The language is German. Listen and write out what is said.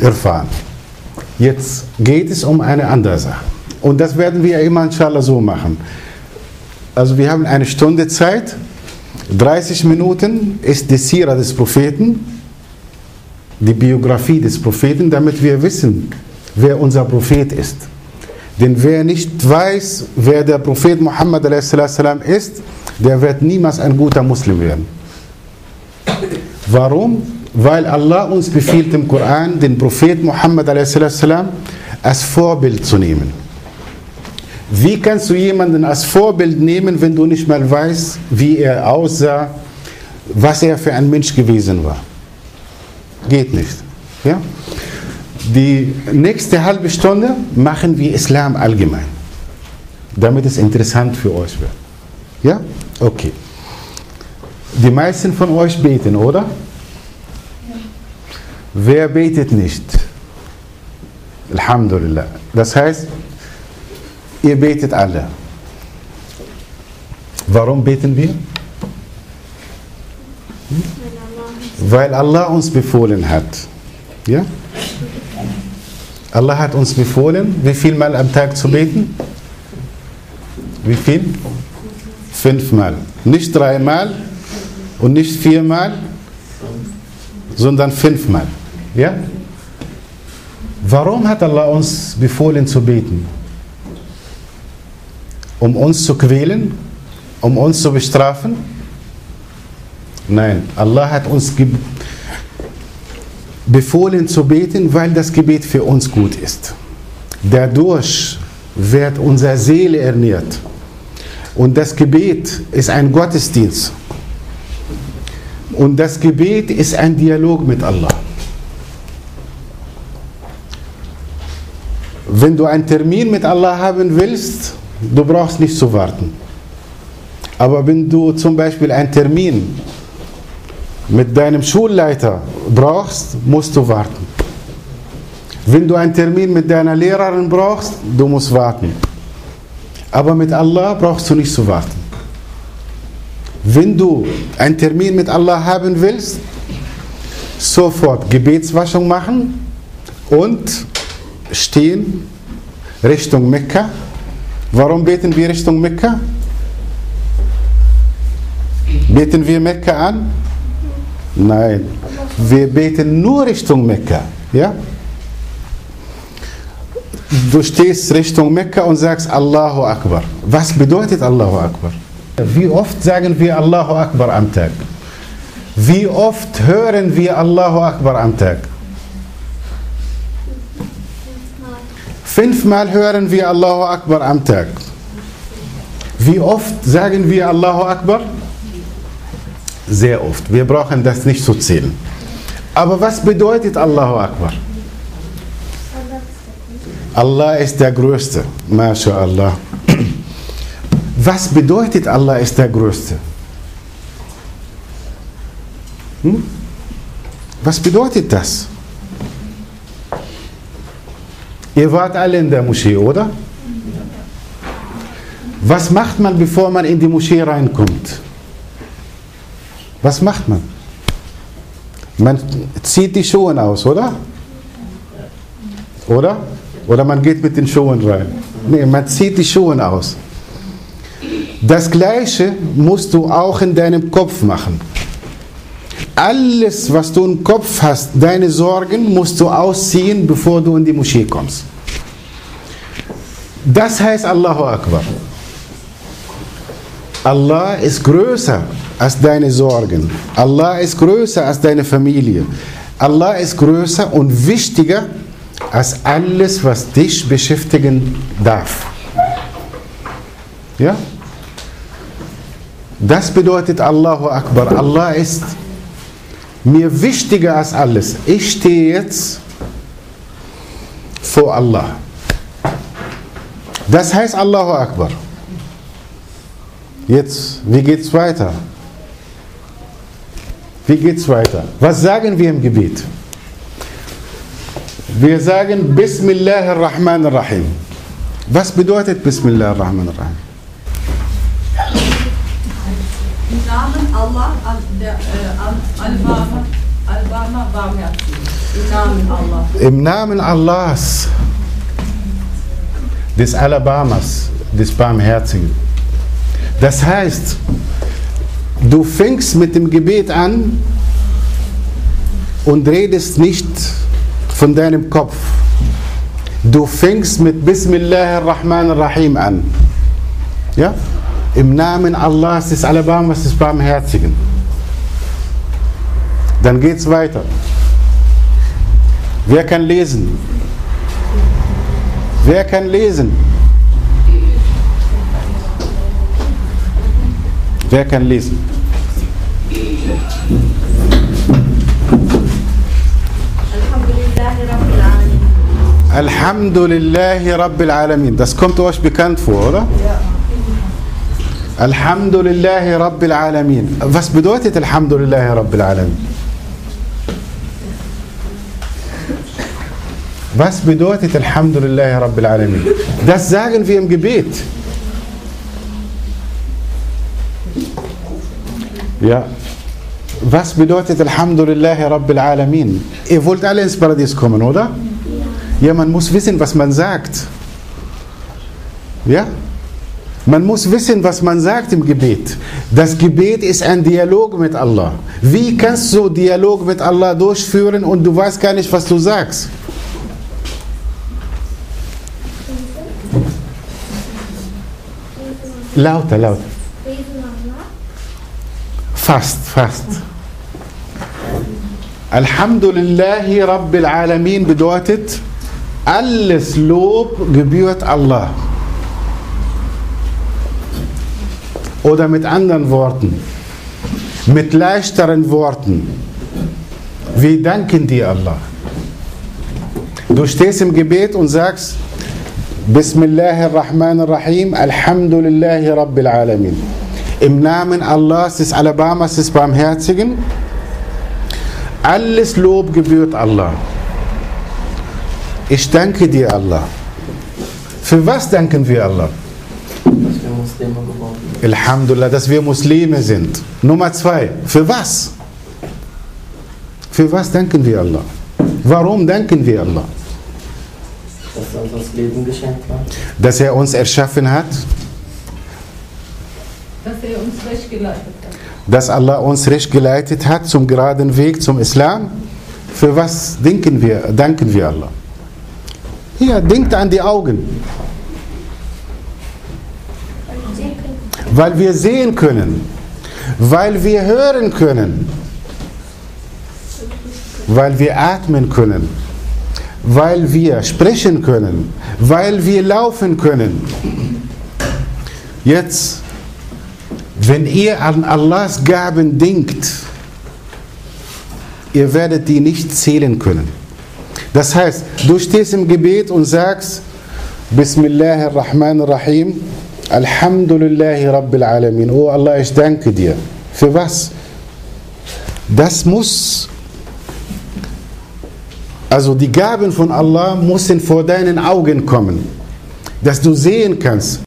Irfan. Jetzt geht es um eine andere Sache. Und das werden wir immer inshallah so machen. Also wir haben eine Stunde Zeit, 30 Minuten ist die Sira des Propheten, die Biografie des Propheten, damit wir wissen, wer unser Prophet ist. Denn wer nicht weiß, wer der Prophet Muhammad ist, der wird niemals ein guter Muslim werden. Warum? Weil Allah uns befiehlt im Koran, den Prophet Muhammad als Vorbild zu nehmen. Wie kannst du jemanden als Vorbild nehmen, wenn du nicht mal weißt, wie er aussah, was er für ein Mensch gewesen war? Geht nicht. Ja? Die nächste halbe Stunde machen wir Islam allgemein, damit es interessant für euch wird. Ja? Okay. Die meisten von euch beten, oder? Wer betet nicht? Alhamdulillah. Das heißt, ihr betet alle. Warum beten wir? Weil Allah uns befohlen hat. Ja? Allah hat uns befohlen, wie viel Mal am Tag zu beten? Wie viel? Fünfmal. Nicht dreimal und nicht viermal, sondern fünfmal. Ja? Warum hat Allah uns befohlen zu beten? Um uns zu quälen? Um uns zu bestrafen? Nein, Allah hat uns befohlen zu beten, weil das Gebet für uns gut ist. Dadurch wird unsere Seele ernährt. Und das Gebet ist ein Gottesdienst. Und das Gebet ist ein Dialog mit Allah. Wenn du einen Termin mit Allah haben willst, du brauchst nicht zu warten. Aber wenn du zum Beispiel einen Termin mit deinem Schulleiter brauchst, musst du warten. Wenn du einen Termin mit deiner Lehrerin brauchst, du musst warten. Aber mit Allah brauchst du nicht zu warten. Wenn du einen Termin mit Allah haben willst, sofort Gebetswaschung machen und stehen Richtung Mekka. Warum beten wir Richtung Mekka? Beten wir Mekka an? Nein, wir beten nur Richtung Mekka. Ja? Du stehst Richtung Mekka und sagst Allahu Akbar. Was bedeutet Allahu Akbar? Wie oft sagen wir Allahu Akbar am Tag? Wie oft hören wir Allahu Akbar am Tag? Fünfmal hören wir Allahu Akbar am Tag. Wie oft sagen wir Allahu Akbar? Sehr oft. Wir brauchen das nicht zu zählen. Aber was bedeutet Allahu Akbar? Allah ist der Größte. MashaAllah. Was bedeutet Allah ist der Größte? Hm? Was bedeutet das? Ihr wart alle in der Moschee, oder? Was macht man, bevor man in die Moschee reinkommt? Was macht man? Man zieht die Schuhe aus, oder? Oder? Oder man geht mit den Schuhen rein. Nee, man zieht die Schuhe aus. Das Gleiche musst du auch in deinem Kopf machen. Alles, was du im Kopf hast, deine Sorgen, musst du ausziehen, bevor du in die Moschee kommst. Das heißt Allahu Akbar. Allah ist größer als deine Sorgen. Allah ist größer als deine Familie. Allah ist größer und wichtiger als alles, was dich beschäftigen darf. Ja? Das bedeutet Allahu Akbar. Allah ist mir wichtiger als alles. Ich stehe jetzt vor Allah. Das heißt Allahu Akbar. Jetzt, wie geht's weiter? Wie geht's weiter? Was sagen wir im Gebet? Wir sagen Bismillah ar-Rahman ar-Rahim. Was bedeutet Bismillah ar-Rahman ar-Rahim? Im Namen Allah, der äh, Al-Barmer, Al-Barmer, Barmherzige. Im Namen Allah. Im Namen Allahs, des Alabamas, des Barmherzigen. Das heißt, du fängst mit dem Gebet an und redest nicht von deinem Kopf. Du fängst mit Bismillah ar-Rahman ar-Rahim an. Ja? Im Namen Allahs des Alabamas, des Barmherzigen. Dann geht's weiter. Wer kann lesen? Wer kann lesen? Wer kann lesen? Alhamdulillahi Rabbil Alamin. Das kommt euch bekannt vor, oder? الحمد لله رب العالمين. بس بدوتة الحمد لله رب العالمين. بس بدوتة الحمد لله رب العالمين. ده زاغن في ام جبيت يا. بس بدوتة الحمد لله رب العالمين. اي فولت على إنس براديس كومن يا من موس فيسن بس من زاكت يا. yeah. Man muss wissen, was man sagt im Gebet. Das Gebet ist ein Dialog mit Allah. Wie kannst du Dialog mit Allah durchführen und du weißt gar nicht, was du sagst? Lauter, lauter. Fast, fast. Alhamdulillahi Rabbil Alamin bedeutet, alles Lob gebührt Allah. Oder mit anderen Worten, mit leichteren Worten, wir danken dir Allah. Du stehst im Gebet und sagst, Bismillahirrahmanirrahim, Alhamdulillahi Rabbil Alamin. Im Namen Allahs des Alabamas des Barmherzigen, alles Lob gebührt Allah. Ich danke dir, Allah. Für was danken wir Allah? Alhamdulillah, dass wir Muslime sind. Nummer zwei, für was? Für was danken wir Allah? Warum danken wir Allah? Dass er uns das Leben geschenkt hat. Dass er uns erschaffen hat, Dass er uns recht geleitet hat. dass Allah uns recht geleitet hat zum geraden Weg, zum Islam. Für was denken wir, danken wir Allah? Hier, denkt an die Augen. Weil wir sehen können, weil wir hören können, weil wir atmen können, weil wir sprechen können, weil wir laufen können. Jetzt, wenn ihr an Allahs Gaben denkt, ihr werdet die nicht zählen können. Das heißt, du stehst im Gebet und sagst, Bismillahirrahmanirrahim, Alhamdulillahi Rabbil Alamin. Oh Allah, ich danke dir. Für was? Das muss, also die Gaben von Allah müssen vor deinen Augen kommen, dass du sehen kannst.